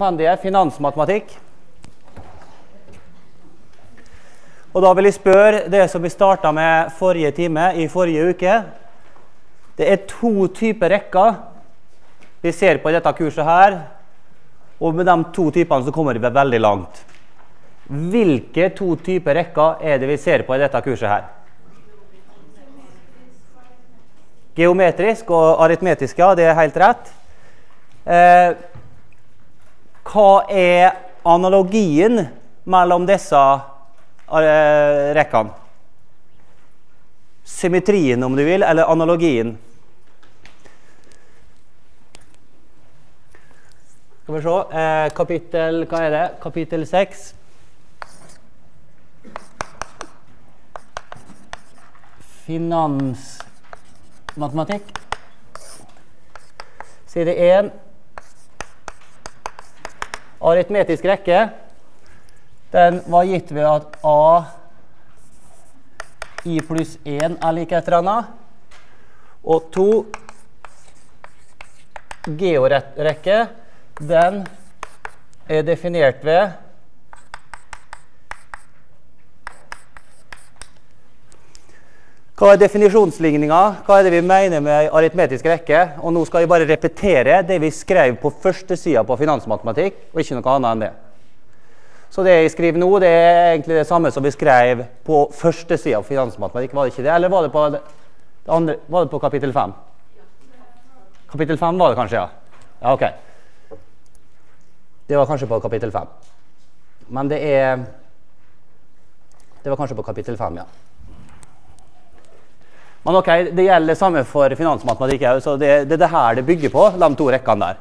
kompendiet finansmatematikk. Og da vil jeg spørre det som vi starta med forrige time, i forrige uke. Det er to typer rekker vi ser på i dette kurset her. Og med de to typene så kommer vi veldig langt. Hvilke to typer rekker er det vi ser på i dette kurset her? Geometrisk og aritmetisk, ja. Det er helt rett. Eh, hva er analogien mellom disse eh, rekkene? Symmetrien, om du vil, eller analogien? Skal vi se. Eh, kapittel Hva er det? Kapittel 6. Finansmatematikk. Side 1. Aritmetisk rekke. Den var gitt ved at A i pluss 1 er lik et eller. Og 2 georekke, den er definert ved Hva er definisjonsligninga? Hva er det vi mener med aritmetisk rekke? Og nå skal jeg bare repetere det vi skrev på første sida på finansmatematikk, og ikke noe annet enn det. Så det jeg skriver nå, det er egentlig det samme som vi skrev på første sida av finansmatematikk. Var det ikke det? Eller var det på, det andre, var det på kapittel 5? Kapittel 5 var det kanskje, ja. Ja, ok. Det var kanskje på kapittel 5. Men det er Det var kanskje på kapittel 5, ja. Men ok, det gjelder samme for finansmatematikk òg, så det, det, er det her det bygger på, de to rekkene der.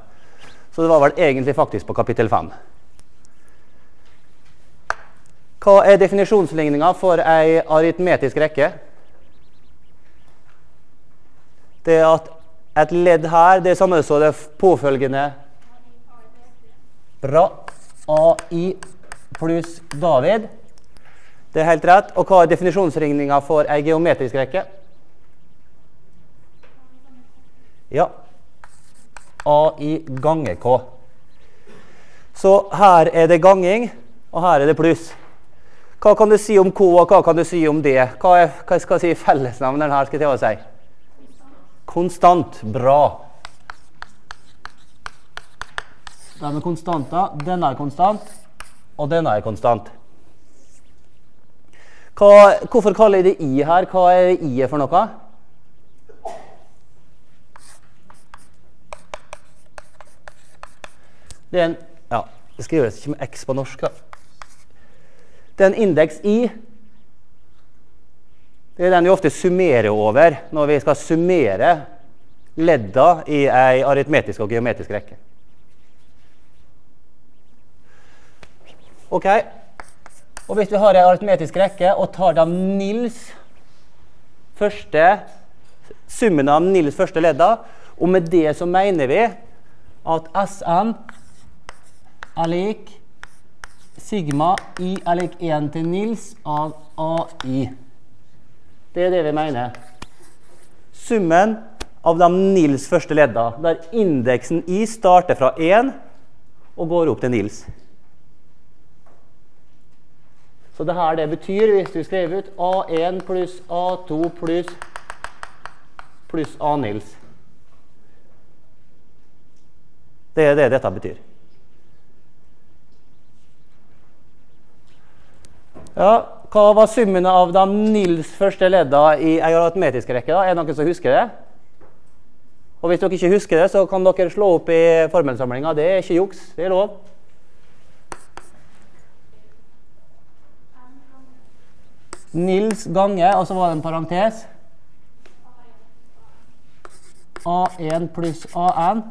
Så det var vel egentlig faktisk på kapittel 5. Hva er definisjonsligninga for ei aritmetisk rekke? Det er at et ledd her det er samme som det påfølgende Bra. AI pluss David. Det er helt rett. Og hva er definisjonsligninga for ei geometrisk rekke? Ja. AI ganger K. Så her er det ganging, og her er det pluss. Hva kan du si om K, og hva kan du si om D? Hva, er, hva skal jeg si fellesnevneren her? skal jeg si? Konstant. Bra. De er konstanter. Denne er konstant, og denne er konstant. Hva, hvorfor kaller jeg det I her? Hva er I for noe? Det er en Ja, det skrives ikke med X på norsk. da. Det er en indeks I. Det er den vi ofte summerer over når vi skal summere ledda i ei aritmetisk og geometrisk rekke. Ok, og Hvis vi har ei aritmetisk rekke og tar da Nils første, summen av Nils første ledda, og med det så mener vi at SN er lik sigma i er lik 1 til Nils av AI. Det er det vi mener. Summen av de Nils første ledda, der indeksen i starter fra 1 og går opp til Nils. Så det her det betyr, hvis du skrev ut A1 pluss A2 pluss pluss A-Nils. Det er det dette betyr. Ja, Hva var summen av de Nils første ledda i ei aritmetisk rekke? da? Er det noen som husker det? Og Hvis dere ikke husker det, så kan dere slå opp i formelsamlinga. Det er ikke juks. Det er lov. Nils gange, og så var det en parentes. A1 pluss AN.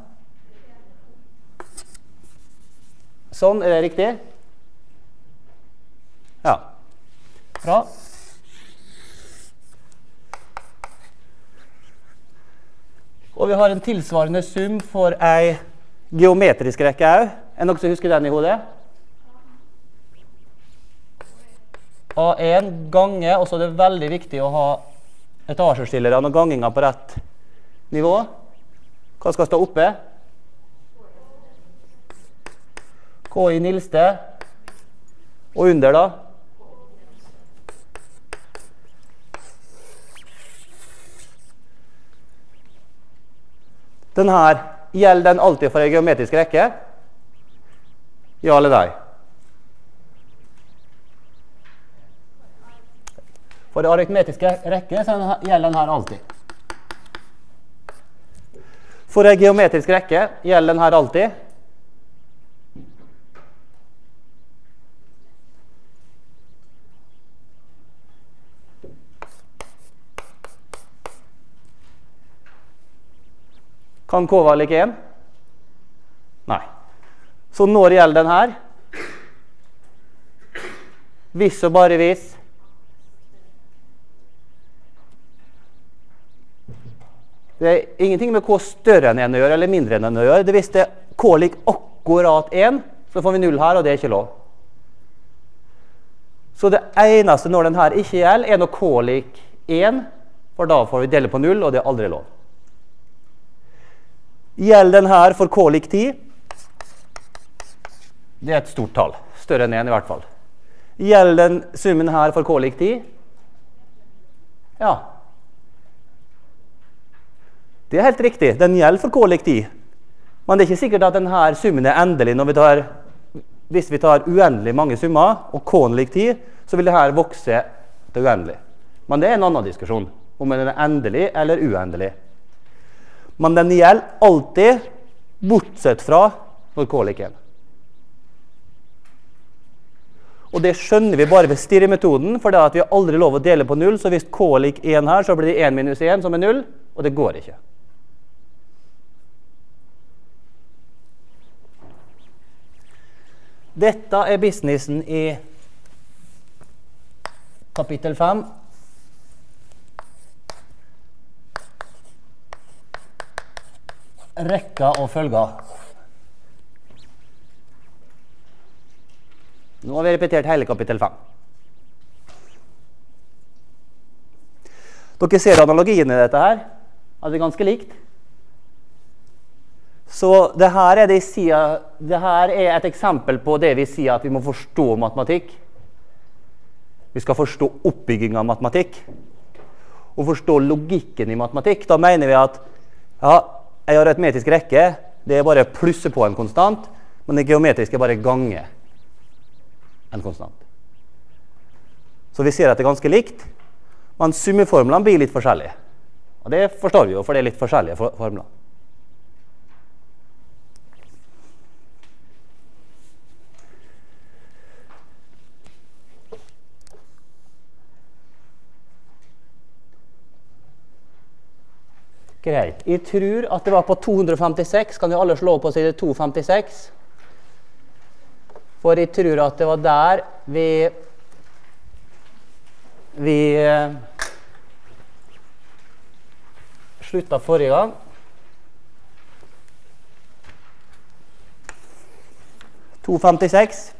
Sånn, er det riktig? Ja. Bra. Og vi har en tilsvarende sum for ei geometrisk rekke òg. Er det noen som husker den i hodet? A1 ganger, og så er det veldig viktig å ha etasjeskillerne og ganginga på rett nivå. Hva skal stå oppe? K i Nilste. Og under, da? Den her, gjelder den alltid for en geometrisk rekke? Ja eller nei? For aritmetisk rekke så gjelder den her alltid. For en geometrisk rekke gjelder den her alltid. Kan K være lik 1? Nei. Så når gjelder den her? Hvis og bare hvis Det er ingenting med K større enn 1 å gjøre eller mindre enn 1 å gjøre. Det Hvis det K lik akkurat 1, så får vi 0 her, og det er ikke lov. Så det eneste når den her ikke gjelder, er når K lik 1, for da får vi dele på 0, og det er aldri lov. Gjelder den her for K lik 10? Det er et stort tall. Større enn 1 i hvert fall. Gjelder den summen her for K lik 10? Ja, det er helt riktig. Den gjelder for K lik 10. Men det er ikke sikkert at denne summen er endelig når vi tar Hvis vi tar uendelig mange summer, og K-en lik 10, så vil dette vokse til uendelig. Men det er en annen diskusjon om den er endelig eller uendelig. Men den gjelder alltid, bortsett fra 1. Og det skjønner vi bare ved stirremetoden, for det at vi har aldri lov å dele på null. Så hvis K lik 1 her, så blir det 1 minus 1 som er 0, og det går ikke. Dette er businessen i kapittel 5. Rekka og følger. Nå har vi repetert hele kapittel 5. Dere ser analogien i dette her. At det er ganske likt. Så det her, er det, det her er et eksempel på det vi sier at vi må forstå matematikk. Vi skal forstå oppbygging av matematikk og forstå logikken i matematikk. Da mener vi at ja, en aritmetisk rekke det er bare å plusse på en konstant, men det geometriske er bare gange en konstant. Så vi ser at det er ganske likt, men summeformlene blir litt forskjellige. Og Det forstår vi jo, for det er litt forskjellige formler. Greit. Jeg tror at det var på 256. Kan jo alle slå på side 256? For jeg tror at det var der vi Vi eh, slutta forrige gang. To femtiseks.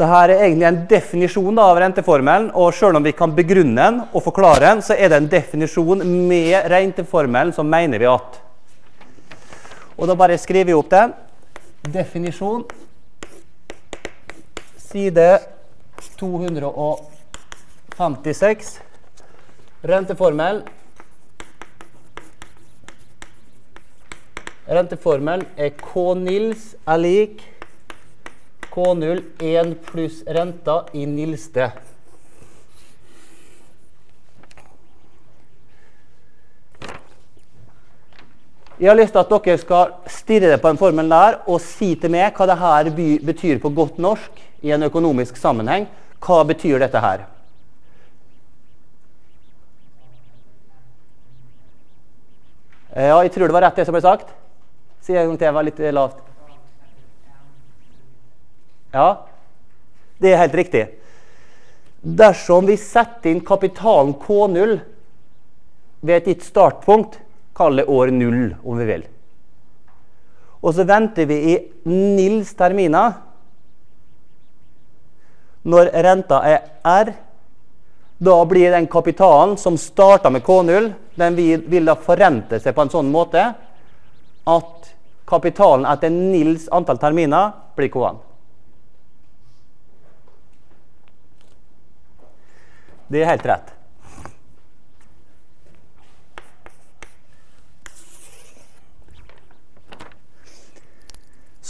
Dette er egentlig en definisjon av renteformelen, og selv om vi kan begrunne den og forklare den, så er det en definisjon med renteformelen som mener vi at. Og da bare skriver vi opp den. Definisjon. Side 256. Renteformel. Renteformelen er K-Nils er lik K0 1 pluss renta i Nilste. Jeg har lyst til at dere skal stirre på den formelen der og si til meg hva dette betyr på godt norsk i en økonomisk sammenheng. Hva betyr dette her? Ja, jeg tror det var rett det som ble sagt. Si en gang til. Jeg var litt lavt. Ja, det er helt riktig. Dersom vi setter inn kapitalen K0 ved et gitt startpunkt, kall det år 0 om vi vil, og så venter vi i Nils terminer Når renta er R, da blir den kapitalen som starta med K0, den vil, da forrente seg på en sånn måte at kapitalen etter Nils antall terminer blir K1. Det er helt rett.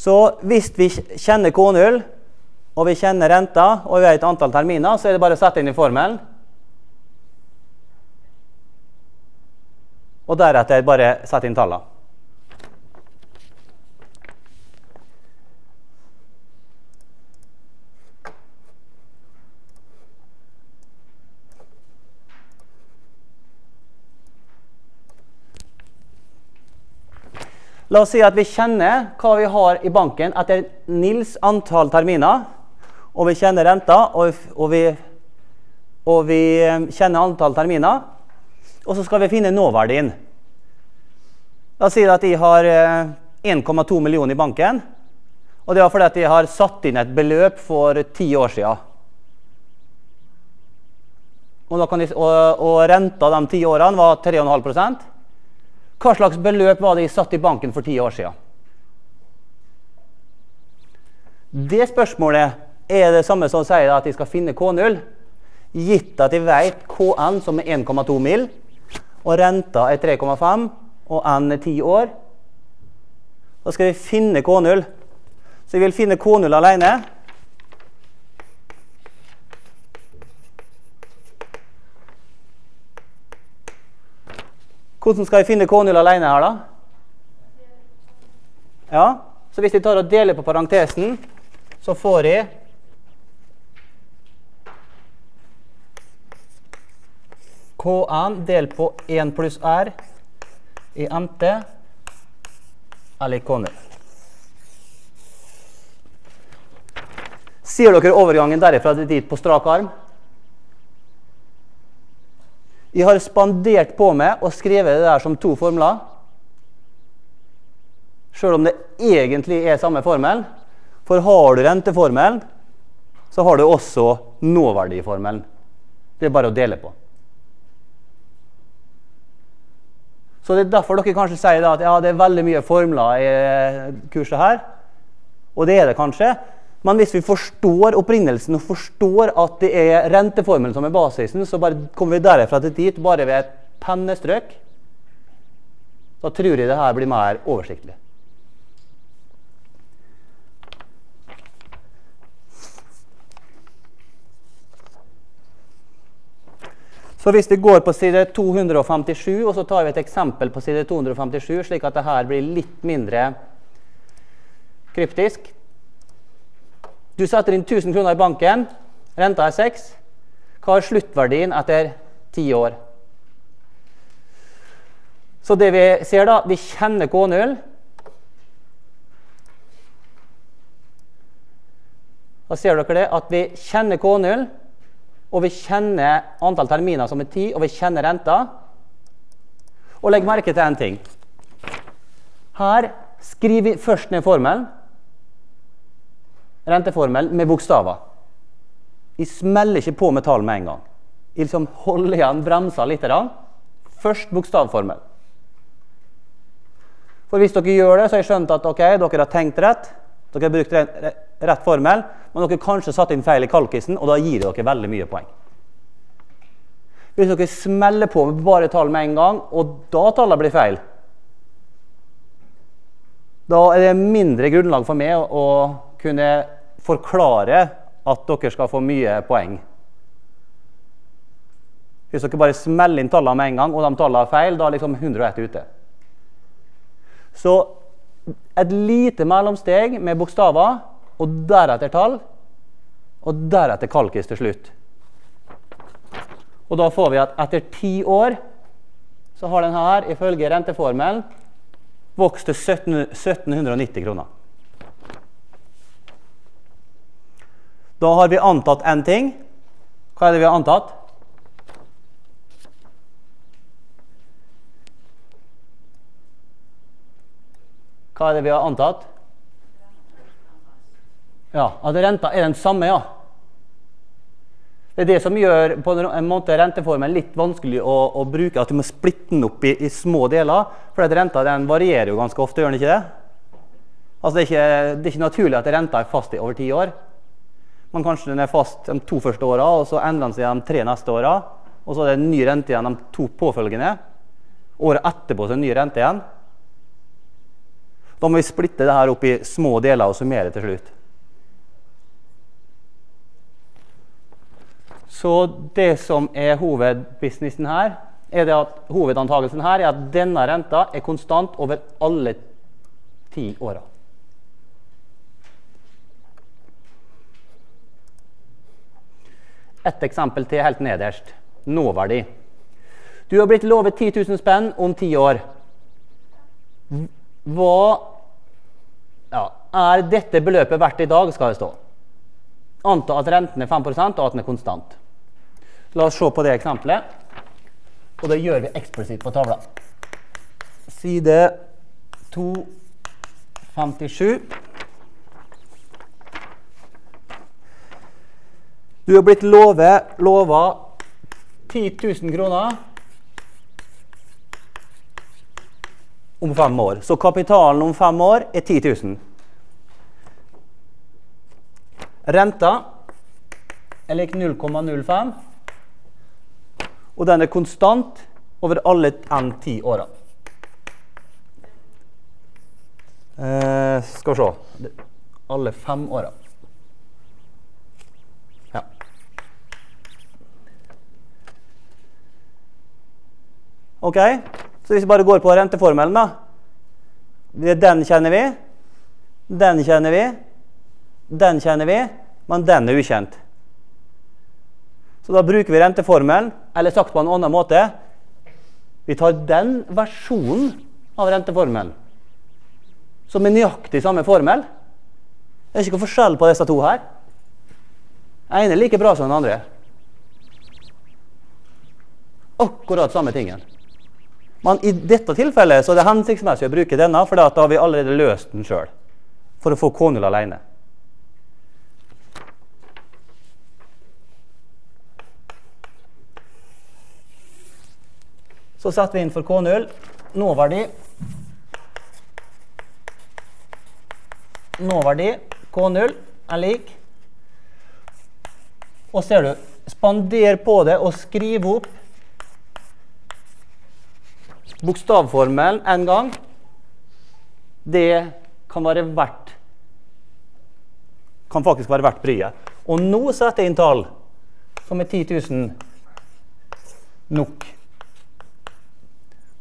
Så hvis vi kjenner K0, og vi kjenner renta, og vi vet antall terminer, så er det bare å sette inn i formelen. Og deretter bare sette inn tallene. La oss si at vi kjenner hva vi har i banken etter Nils antall terminer. Og vi kjenner renta, og, og, vi, og vi, eh, kjenner antall terminer. Og så skal vi finne nåverdien. La oss si at de har 1,2 eh, millioner i banken. Og det var fordi at de har satt inn et beløp for ti år siden. Og, de, og, og renta de ti årene var 3,5 hva slags beløp var det de satt i banken for ti år siden? Det spørsmålet er det samme som sier at de skal finne K0, gitt at de vet KN, som er 1,2 mil, og renta er 3,5, og N er 10 år. Da skal vi finne K0. Så jeg vil finne K0 alene. Hvordan skal jeg finne K0 alene her, da? Ja, Så hvis jeg tar og deler på parentesen, så får jeg K1 delt på 1 pluss R i MT eller K0. Sier dere overgangen derifra dit på strak arm? Jeg har spandert på meg og skrevet det der som to formler. Sjøl om det egentlig er samme formel. For har du renteformelen, så har du også nåverdiformelen. Det er bare å dele på. Så Det er derfor dere kanskje sier at ja, det er veldig mye formler i kurset her. Og det er det kanskje. Men hvis vi forstår opprinnelsen og forstår at det er renteformelen som er basisen, så kommer vi derfra til dit bare ved et pennestrøk. Da tror jeg det her blir mer oversiktlig. Så hvis vi går på side 257, og så tar vi et eksempel på side 257, slik at det her blir litt mindre kryptisk du setter inn 1000 kroner i banken, renta er 6. Hva er sluttverdien etter 10 år? Så det vi ser da, vi kjenner K0. Da ser dere det, at vi kjenner K0, og vi kjenner antall terminer som er 10, og vi kjenner renta. Og legg merke til én ting. Her skriver vi først ned formelen renteformel med bokstaver. Jeg smeller ikke på med tall med en gang. Jeg liksom holder igjen, bremser litt. Først bokstavformel. For hvis dere gjør det, så har jeg skjønt at okay, dere har tenkt rett. Dere har brukt rett formel, men dere har kanskje satt inn feil i kalkisen, og da gir dere veldig mye poeng. Hvis dere smeller på med bare tall med en gang, og da tallene blir feil, da er det mindre grunnlag for meg å kunne forklare at dere skal få mye poeng. Hvis dere bare smeller inn tallene med en gang, og de tallene er feil, da er liksom 101 ute. Så et lite mellomsteg med bokstaver, og deretter tall, og deretter kalkis til slutt. Og da får vi at etter ti år så har den her, ifølge renteformelen, vokst til 1790 kroner. Da har vi antatt én ting. Hva er det vi har antatt? Hva er det vi har antatt? Ja, At renta er den samme, ja. Det er det som gjør på en måte renteformen litt vanskelig å, å, bruke. At du må splitte den opp i, i små deler. For at renta den varierer jo ganske ofte, gjør den ikke det? Altså det, er ikke, det er ikke naturlig at renta er fast i over ti år. Men kanskje den er fast de to første åra, og så endrer den seg de tre neste åra. Og så er det en ny rente igjen de to påfølgende. Året etterpå så er det en ny rente igjen. Da må vi splitte det her opp i små deler og summere til slutt. Så det som er hovedbusinessen her, er det at hovedantakelsen her er at denne renta er konstant over alle ti åra. Et eksempel til helt nederst. Nåverdi. Du har blitt lovet 10 000 spenn om ti år. Hva ja, er dette beløpet verdt i dag, skal det stå. Anta at renten er 5% og at den er konstant. La oss se på det eksempelet. Og det gjør vi eksplisitt på tavla. Side 257. Du har blitt lova 10 000 kroner om fem år. Så kapitalen om fem år er 10 000. Renta er lik 0,05, og den er konstant over alle n ti åra. Eh, skal vi se Alle fem åra. Ok, Så hvis vi bare går på renteformelen, da. Den kjenner vi. Den kjenner vi. Den kjenner vi, men den er ukjent. Så da bruker vi renteformelen, eller sagt på en annen måte Vi tar den versjonen av renteformelen som er nøyaktig samme formel. Det er ikke noe forskjell på disse to her. Den ene er like bra som den andre. Akkurat samme tingen. Men i dette tilfellet så er det hensiktsmessig å bruke denne, for da har vi allerede løst den sjøl. For å få K0 alene. Så setter vi inn for K0 nåverdi Nåverdi K0 er lik Og ser du, spander på det og skriv opp bokstavformelen en gang, det kan være verdt kan faktisk være verdt bryet. Og nå setter jeg inn tall som er 10 000 nok.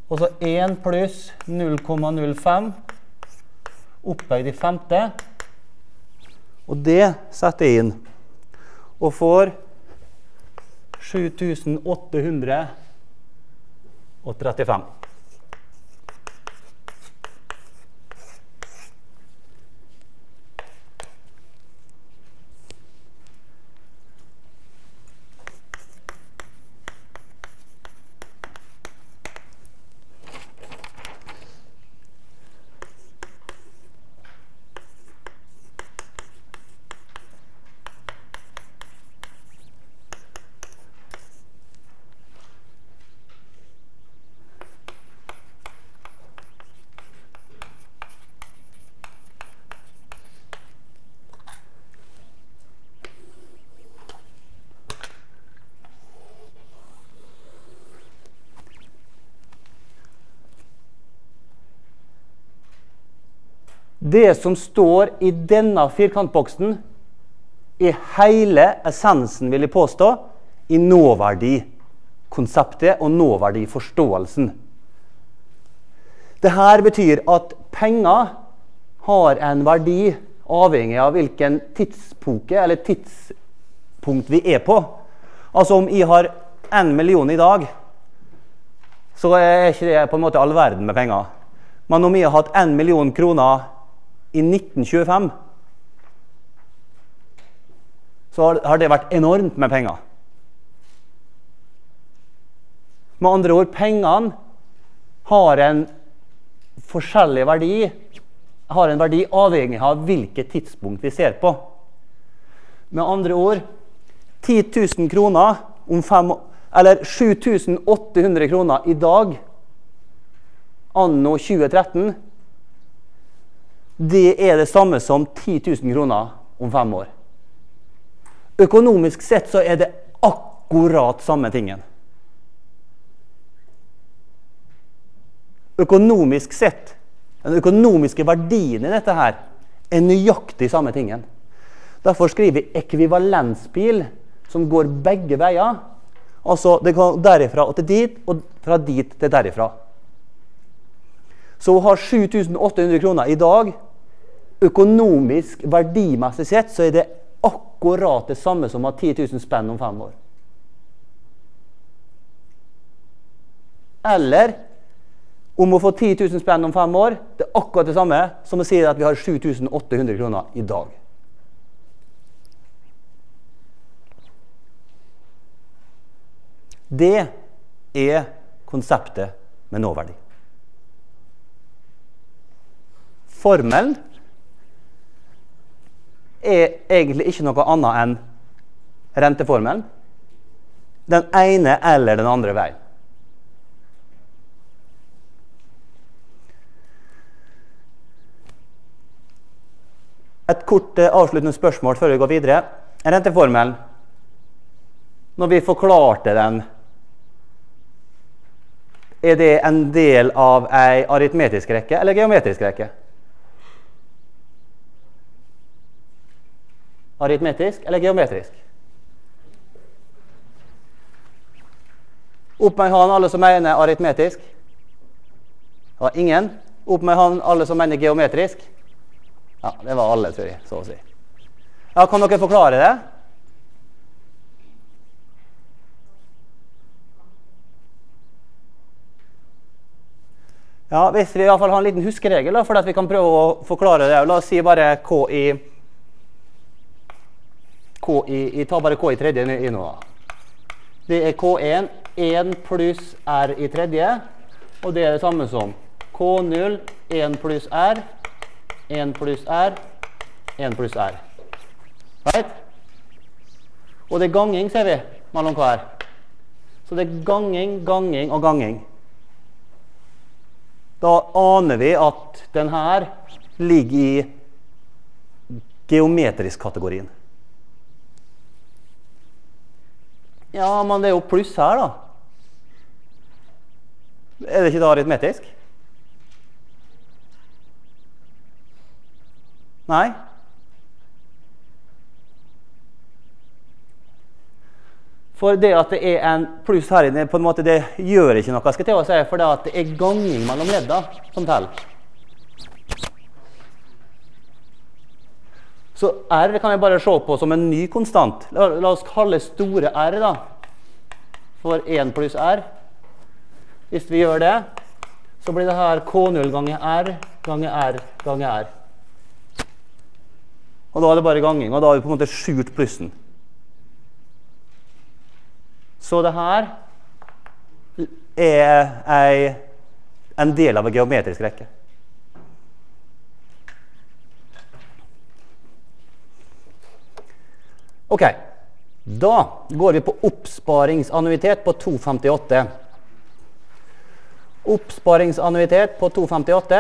Og så 1 pluss 0,05 opphøyd i femte. Og det setter jeg inn. Og får 7835. Det som står i denne firkantboksen, er hele essensen, vil jeg påstå, i nåverdikonseptet og nåverdiforståelsen. Dette betyr at penger har en verdi avhengig av hvilken tidspoke eller tidspunkt vi er på. Altså om jeg har én million i dag, så er ikke det på en måte all verden med penger. Men om jeg har hatt én million kroner i 1925 så har det vært enormt med penger. Med andre ord, pengene har en forskjellig verdi. Har en verdi avhengig av hvilket tidspunkt vi ser på. Med andre ord 10 000 kroner om fem Eller 7800 kroner i dag, anno 2013 det er det samme som 10 000 kroner om fem år. Økonomisk sett så er det akkurat samme tingen. Økonomisk sett, den økonomiske verdien i dette her, er nøyaktig samme tingen. Derfor skriver vi ekvivalensbil, som går begge veier. Altså det går derifra og til dit, og fra dit til derifra. Så hun har 7800 kroner i dag. Økonomisk, verdimessig sett, så er det akkurat det samme som å ha 10 000 spenn om fem år. Eller om å få 10 000 spenn om fem år, det er akkurat det samme som å si at vi har 7800 kroner i dag. Det er konseptet med nåverdi. Formelen er egentlig ikke noe annet enn renteformelen. Den ene eller den andre veien. Et kort eh, avsluttende spørsmål før vi går videre. Renteformelen, når vi forklarte den, er det en del av ei aritmetisk rekke eller geometrisk rekke? Aritmetisk eller geometrisk? Opp med han alle som mener aritmetisk. Det var ingen. Opp med han alle som mener geometrisk. Ja, det var alle, tror jeg, så å si. Ja, Kan dere forklare det? Ja, Hvis vi i hvert fall har en liten huskeregel da, for at vi kan prøve å forklare det. La oss si bare K i K i, Ta bare K i tredje i nå. Det er K1. 1 pluss R i tredje. Og det er det samme som K0, 1 pluss R, 1 pluss R, 1 pluss R. Right? Og det er ganging, ser vi, mellom hver. Så det er ganging, ganging og ganging. Da aner vi at den her ligger i geometrisk-kategorien. Ja, men det er jo pluss her, da. Er det ikke da aritmetisk? Nei? For det at det er en pluss her inne, på en måte, det gjør ikke noe. skal til å si, For det, at det er ganging mellom ledda som teller. Så R kan vi bare se på som en ny konstant. La, oss kalle store R da, for 1 pluss R. Hvis vi gjør det, så blir det her K0 ganger R ganger R ganger R. Og da er det bare ganging, og da har vi på en måte skjult plussen. Så det her er en del av en geometrisk rekke. Ok, da går vi på oppsparingsannuitet på 258. Oppsparingsannuitet på 258.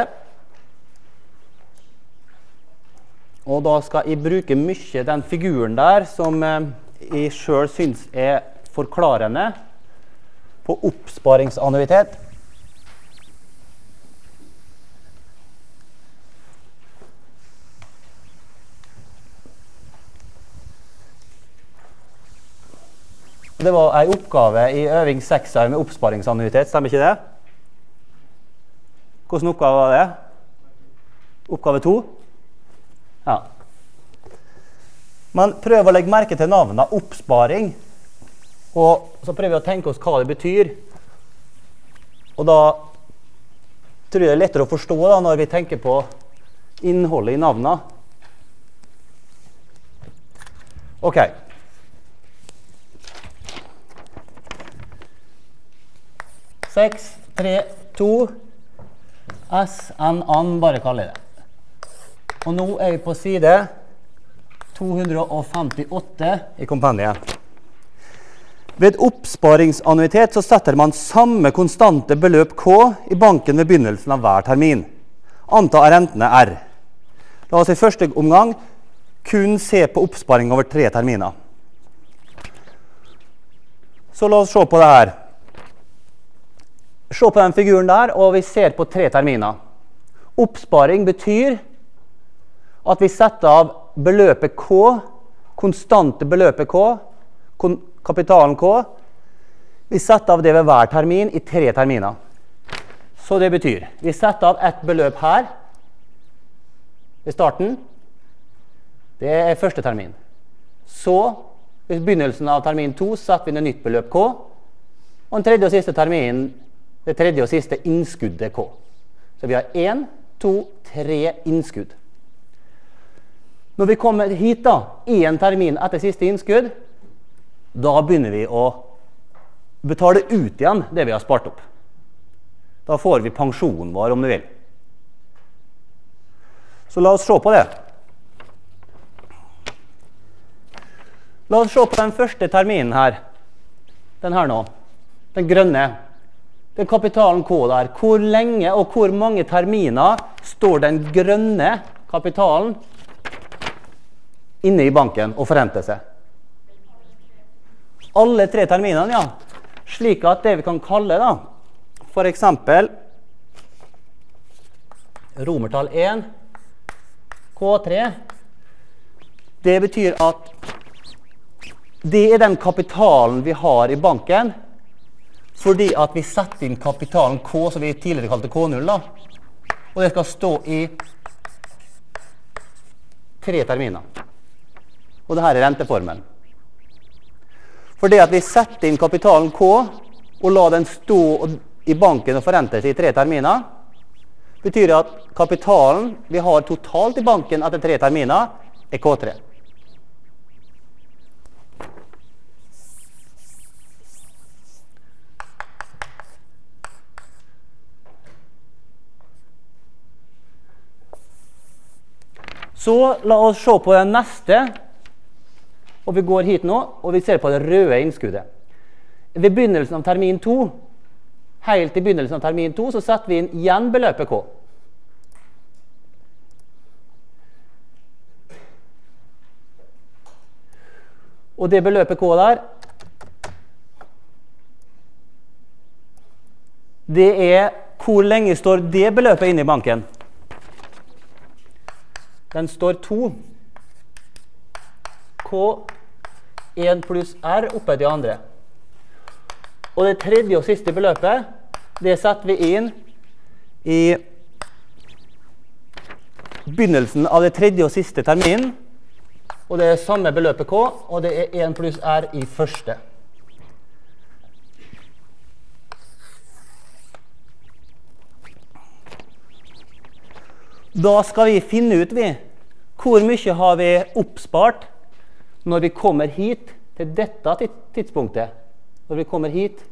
Og da skal jeg bruke mye den figuren der som eh, jeg sjøl syns er forklarende på oppsparingsannuitet. Det var ei oppgave i øving 6 med oppsparingsannuitet, stemmer ikke det? Hvilken oppgave var det? Oppgave to? Ja. Men prøv å legge merke til navnene oppsparing. Og så prøver vi å tenke oss hva det betyr. Og da tror jeg det er lettere å forstå da, når vi tenker på innholdet i navnene. OK. Seks, tre, to. SNN, bare kaller det. Og nå er vi på side 258 i kompendiet. Ved oppsparingsannuitet så setter man samme konstante beløp K i banken ved begynnelsen av hver termin. Anta rentene R. La oss i første omgang kun se på oppsparing over tre terminer. Så la oss se på det her. Se på den figuren der, og vi ser på tre terminer. Oppsparing betyr at vi setter av beløpet K, konstante beløpet K, kapitalen K. Vi setter av det ved hver termin i tre terminer. Så det betyr vi setter av ett beløp her ved starten. Det er første termin. Så i begynnelsen av termin to setter vi ned nytt beløp K. Og den tredje og siste terminen det tredje og siste innskuddet K. Så vi har én, to, tre innskudd. Når vi kommer hit, da, én termin etter siste innskudd, da begynner vi å betale ut igjen det vi har spart opp. Da får vi pensjonen vår, om du vil. Så la oss se på det. La oss se på den første terminen her. Den her nå. Den grønne. Den kapitalen K der. Hvor lenge og hvor mange terminer står den grønne kapitalen inne i banken og forrenter seg? Alle tre terminene, ja. Slik at det vi kan kalle da, f.eks. romertall 1 K3 Det betyr at det er den kapitalen vi har i banken fordi at vi setter inn kapitalen K, som vi tidligere kalte K0. da. Og det skal stå i tre terminer. Og dette er renteformelen. Fordi at vi setter inn kapitalen K og lar den stå i banken og forrente seg i tre terminer, betyr det at kapitalen vi har totalt i banken etter tre terminer, er K3. Så la oss se på den neste. Og Vi går hit nå, og vi ser på det røde innskuddet. Ved begynnelsen av termin 2, helt i begynnelsen av termin 2, så setter vi inn igjen beløpet K. Og det beløpet K der Det er hvor lenge står det beløpet inne i banken? Den står 2. K1 pluss R oppe de andre. Og det tredje og siste beløpet det setter vi inn i begynnelsen av det tredje og siste terminen. Og det er samme beløpet K, og det er 1 pluss R i første. Da skal vi finne ut vi, hvor mye har vi oppspart når vi kommer hit til dette tidspunktet. Når vi kommer hit.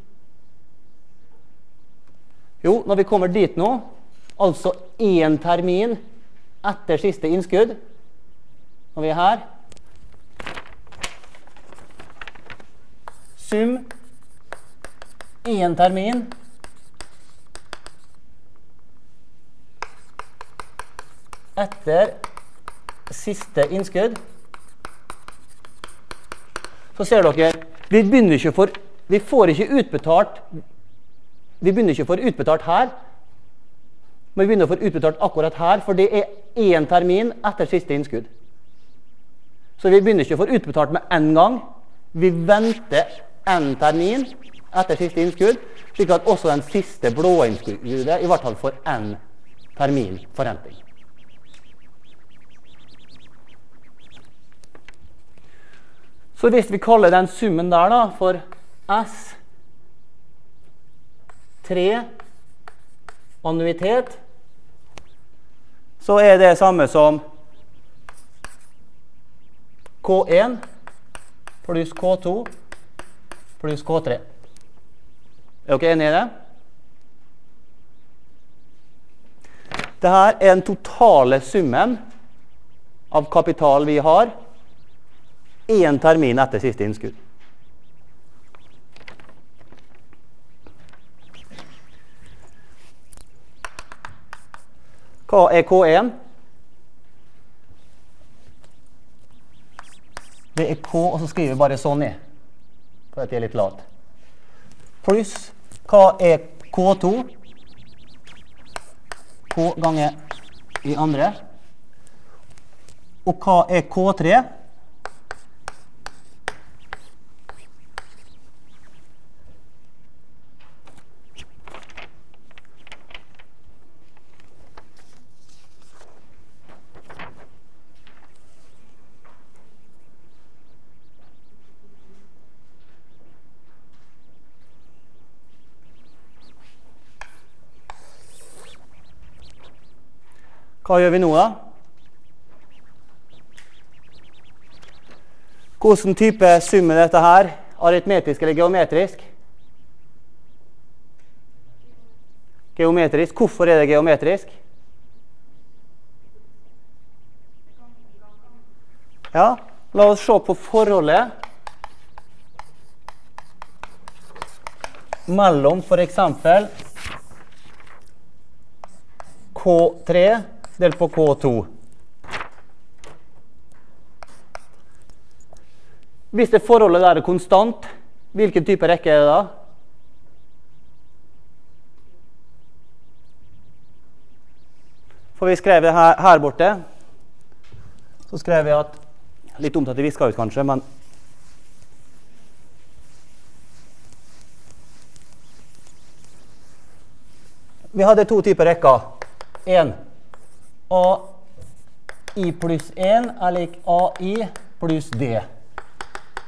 Jo, når vi kommer dit nå, altså én termin etter siste innskudd Når vi er her. Sum. Én termin etter siste innskudd, så ser dere vi begynner ikke for, vi får ikke utbetalt vi begynner ikke å få utbetalt her, men vi begynner å få utbetalt akkurat her, for det er én termin etter siste innskudd. Så vi begynner ikke å få utbetalt med en gang. Vi venter en termin etter siste innskudd, slik at også den siste blå innskuddet i hvert fall får én termin forrenting. Så hvis vi kaller den summen der da, for S3 annuitet, så er det samme som K1 pluss K2 pluss K3. Er dere enige i det? Dette er den totale summen av kapital vi har én termin etter siste innskudd. Hva er K1? Det er K, og så skriver vi bare sånn ned. For at jeg er litt lat. Pluss hva er K2? K ganger i andre. Og hva er K3? Hva gjør vi nå, da? Hvilken type sum er dette her? Aritmetisk eller geometrisk? Geometrisk. Hvorfor er det geometrisk? Ja, la oss se på forholdet mellom f.eks. K3 delt på K2. Hvis det forholdet der er konstant, hvilken type rekke er det da? For vi skrev det her, her borte. Så skrev vi at Litt dumt at det viska ut, kanskje, men Vi hadde to typer rekker. Én AI pluss 1 er lik AI pluss D.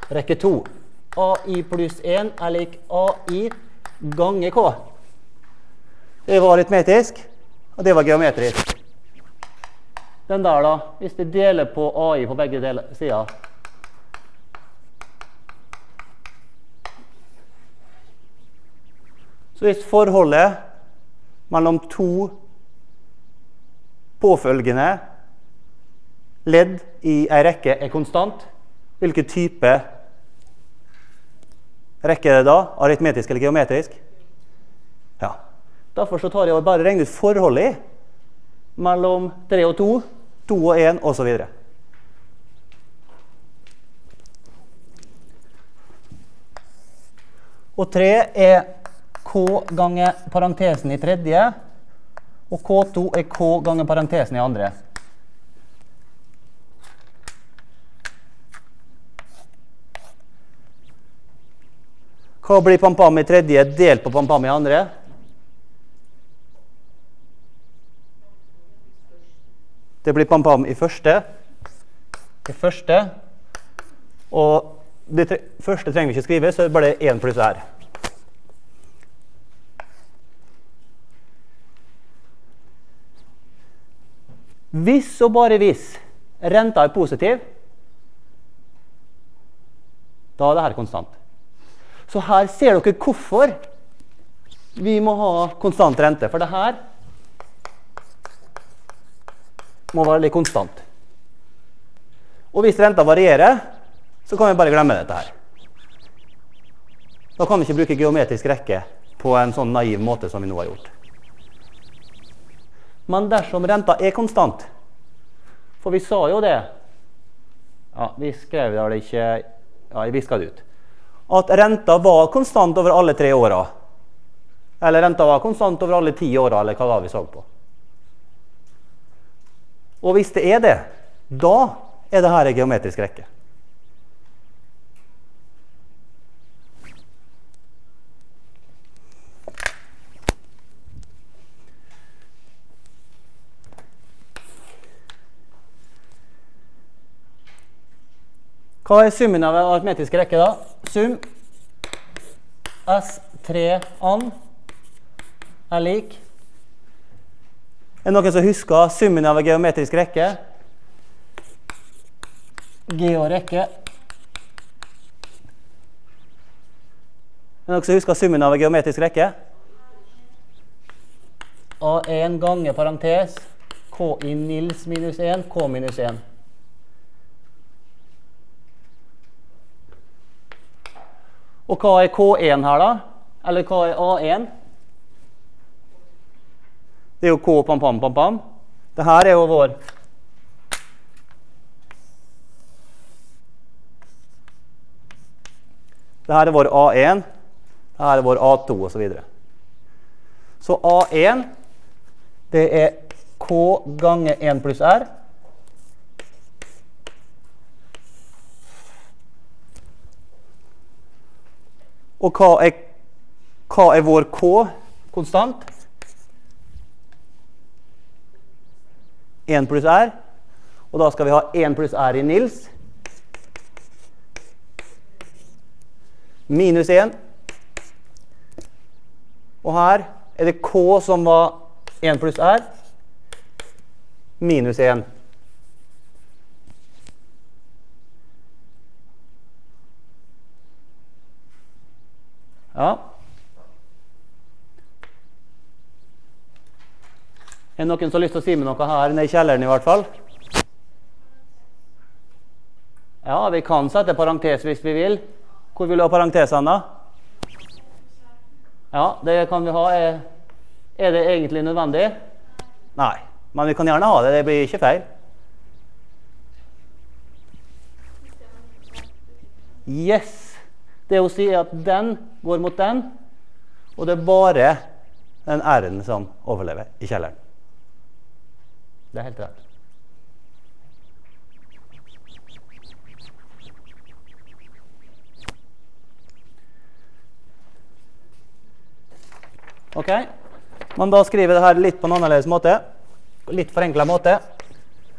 Rekke 2. AI pluss 1 er lik AI gange K. Det var aritmetisk, og det var geometrisk. Den der, da, hvis vi deler på AI på begge sider Så hvis forholdet mellom to påfølgende ledd i ei rekke er konstant, hvilken type rekke er det da? Aritmetisk eller geometrisk? Ja. Derfor så tar jeg og bare regner ut forholdet mellom 3 og 2, 2 og 1 osv. Og 3 er k ganger parentesen i tredje og K2 er K ganger parentesen i andre. Hva blir pampam i tredje delt på pampam i andre? Det blir pampam i første. I første. Og det første trenger vi ikke skrive, så det er bare én pluss her. Hvis og bare hvis renta er positiv, da er dette konstant. Så her ser dere hvorfor vi må ha konstant rente. For det her må være litt konstant. Og hvis renta varierer, så kan vi bare glemme dette her. Da kan vi ikke bruke geometrisk rekke på en sånn naiv måte som vi nå har gjort. Men dersom renta er konstant For vi sa jo det ja, Vi skrev det ikke Ja, jeg viska det ut. At renta var konstant over alle tre åra. Eller renta var konstant over alle ti åra, eller hva var vi så på. Og hvis det er det, da er det her en geometrisk rekke. Hva er summen av en aritmetisk rekke, da? Sum S3an er lik Er det noen som husker summen av en geometrisk rekke? Georekke. Er det noen som husker summen av en geometrisk rekke? A1 ganger parentes K i Nils minus 1, K minus 1. Og hva er K1 her, da? Eller hva er A1? Det er jo K pam, pam, pam, pam. Det her er jo vår Dette er vår A1. Dette er vår A2 osv. Så, videre. så A1 det er K ganger 1 pluss R. Og hva er, hva er vår K konstant? 1 pluss R. Og da skal vi ha 1 pluss R i Nils. Minus 1. Og her er det K som var 1 pluss R. Minus 1. Ja. Er det noen som har lyst til å si meg noe her nede i kjelleren i hvert fall? Ja, vi kan sette parentes hvis vi vil. Hvor vil du ha parentesene, da? Ja, det kan vi ha. Er det egentlig nødvendig? Nei. Men vi kan gjerne ha det. Det blir ikke feil. Yes. Det å si at den går mot den, og det er bare den R-en som overlever i kjelleren. Det er helt rart. Ok, Men da skriver vi det her litt på en annerledes måte. Litt forenkla måte.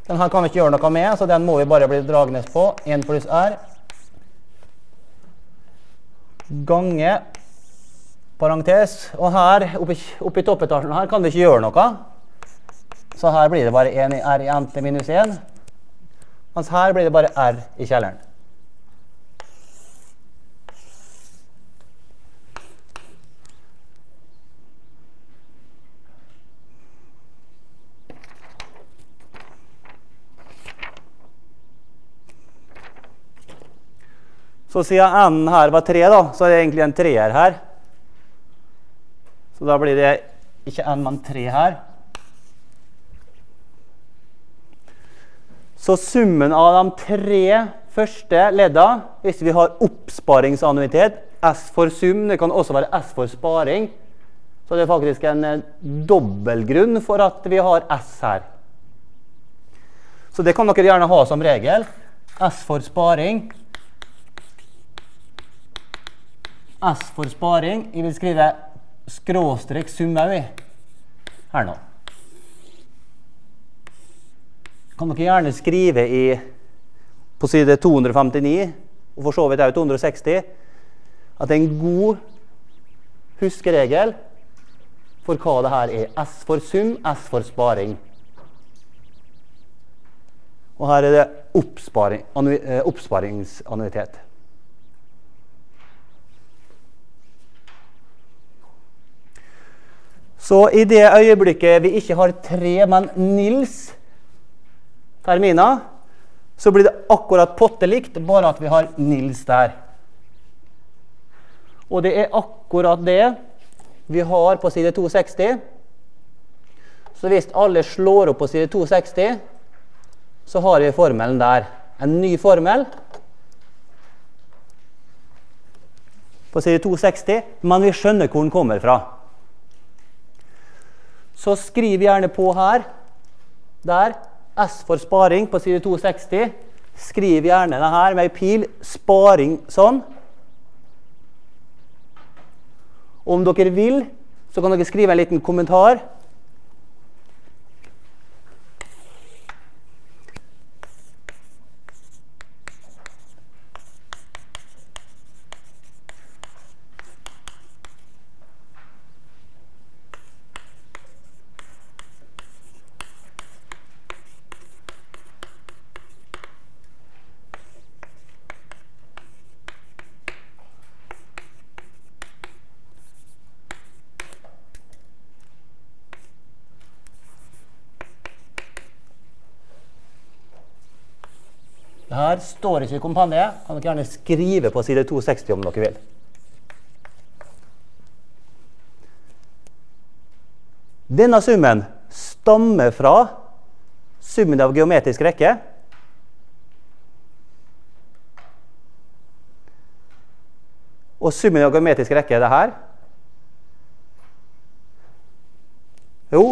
Den her kan vi ikke gjøre noe med, så den må vi bare bli dragende på. 1 pluss R gange parentes. Og her oppe, oppe i toppetasjen her kan vi ikke gjøre noe. Så her blir det bare 1 i R i NT minus 1. Mens her blir det bare R i kjelleren. Så siden n her var 3, da, så er det egentlig en treer her. Så da blir det ikke n, men 3 her. Så summen av de tre første leddene, hvis vi har oppsparingsannuitet, S for sum, det kan også være S for sparing, så det er faktisk en eh, dobbeltgrunn for at vi har S her. Så det kan dere gjerne ha som regel. S for sparing S for sparing. Jeg vil skrive skråstrek summer vi her nå. Kan dere gjerne skrive i, på side 259, og for så vidt òg 260, at det er en god huskeregel for hva det her er. S for sum, S for sparing. Og her er det oppsparing, eh, oppsparingsannuitet. Så i det øyeblikket vi ikke har tre, men Nils terminer, så blir det akkurat potte likt, bare at vi har Nils der. Og det er akkurat det vi har på side 260. Så hvis alle slår opp på side 260, så har vi formelen der. En ny formel på side 260, men vi skjønner hvor den kommer fra. Så skriv gjerne på her. Der. S for sparing på side 260. Skriv gjerne det her med ei pil. Sparing sånn. Om dere vil, så kan dere skrive en liten kommentar. Det her står ikke i kompanjet. Kan dere gjerne skrive på side 260 om dere vil. Denne summen stammer fra summen av geometrisk rekke. Og summen av geometrisk rekke er det her. Jo,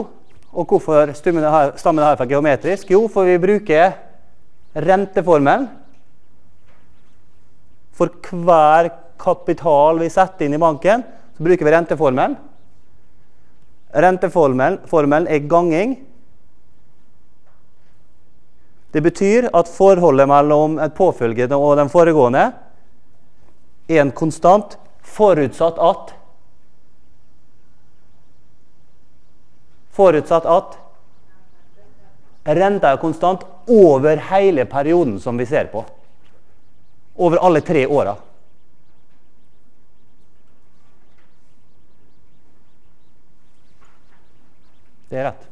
og hvorfor stammer det her fra geometrisk? Jo, for vi bruker renteformelen. For hver kapital vi setter inn i banken, så bruker vi renteformelen. Renteformelen er ganging. Det betyr at forholdet mellom et påfølgende og den foregående er en konstant, forutsatt at Forutsatt at renta er konstant over hele perioden som vi ser på. Over alle tre åra. Det er rett.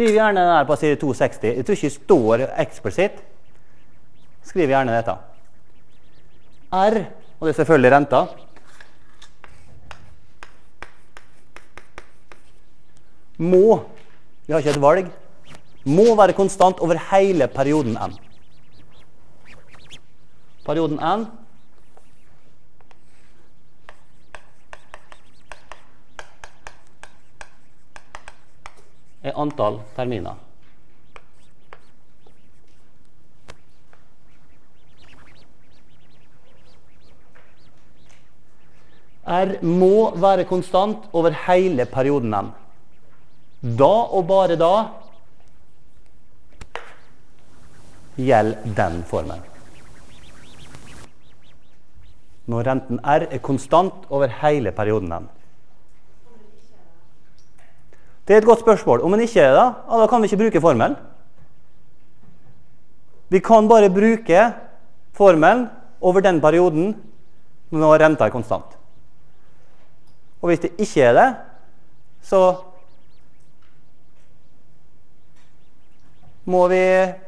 Skriv gjerne den her på side 260. Jeg tror ikke det står eksplisitt. Skriv gjerne dette. R, og det er selvfølgelig renta. Må Vi har ikke et valg. Må være konstant over hele perioden N. Perioden N antall terminer. R må være konstant over hele perioden M. Da og bare da gjelder den formen. Når renten R er konstant over hele perioden M. Det er et godt spørsmål. Om den ikke er det, da kan vi ikke bruke formelen. Vi kan bare bruke formelen over den perioden når renta er konstant. Og hvis det ikke er det, så må vi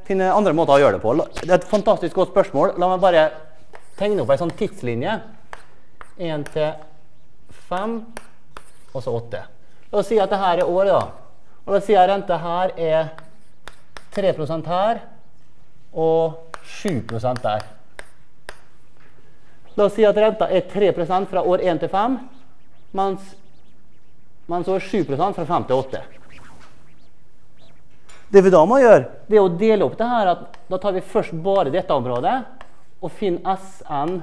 finne andre måter å gjøre det på. Det er et fantastisk godt spørsmål. La meg bare tegne opp ei sånn tidslinje. 1 til 5, og så 8. La oss si at dette er året, da. Og la oss si at renta her er 3% her og 7 der. La oss si at renta er 3% fra år 1 til 5, mens, mens år 7% fra 5 til 8. Det vi da må gjøre, det er å dele opp det her. at Da tar vi først bare dette området og finner SN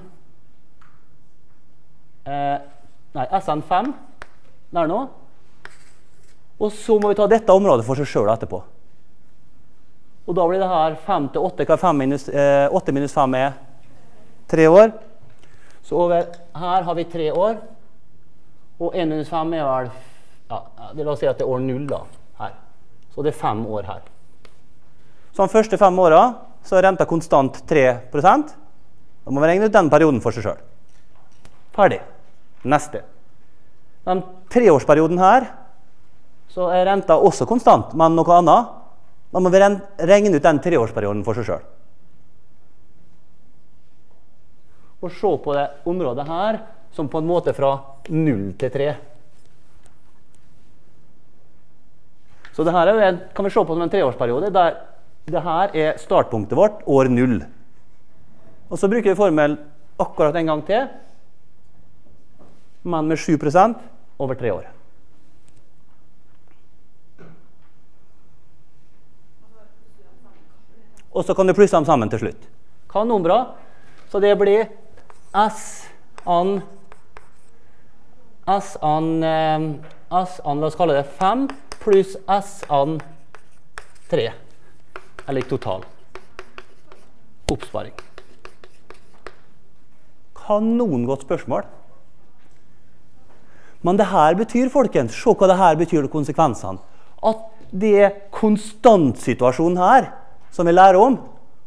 eh, Nei, SN5 der nå. Og så må vi ta dette området for seg sjøl etterpå. Og da blir det her 5 til 8. Hva er 5 minus, eh, 8 minus 5 er 3 år. Så over her har vi 3 år. Og 1 minus 5 er vel ja, La oss si at det er år 0 da, her. Så det er 5 år her. Så de første fem åra er renta konstant 3% Da må vi regne ut den perioden for seg sjøl. Ferdig. Neste. Den treårsperioden her så er renta også konstant, men noe annet. Da må regne ut den treårsperioden for seg sjøl. Og se på det området her som på en måte fra 0 til 3. Så det her en, kan vi se på som en treårsperiode der det her er startpunktet vårt, år 0. Og så bruker vi formel akkurat en gang til, men med 7% over tre år. Og så kan du plusse dem sammen til slutt. Kanonbra. Så det blir S an S an eh, S an, la oss kalle det 5 pluss S an 3. Eller total. Oppsparing. Kanongodt spørsmål. Men det her betyr, folkens, se hva det her betyr, konsekvensene. At det konstantsituasjonen her som vi lærer om,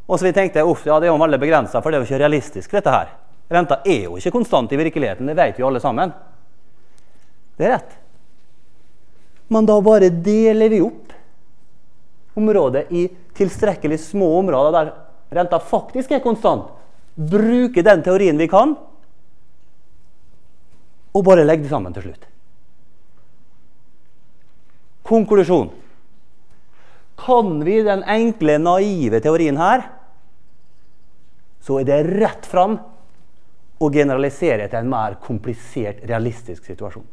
Og så vi tenkte uff, ja, det er jo veldig begrensa, for det er jo ikke realistisk, dette her. Renta er jo ikke konstant i virkeligheten, det vet vi alle sammen. Det er rett. Men da bare deler vi opp området i tilstrekkelig små områder der renta faktisk er konstant. Bruke den teorien vi kan, og bare legge det sammen til slutt. Konklusjon. Kan vi den enkle, naive teorien her, så er det rett fram å generalisere til en mer komplisert, realistisk situasjon.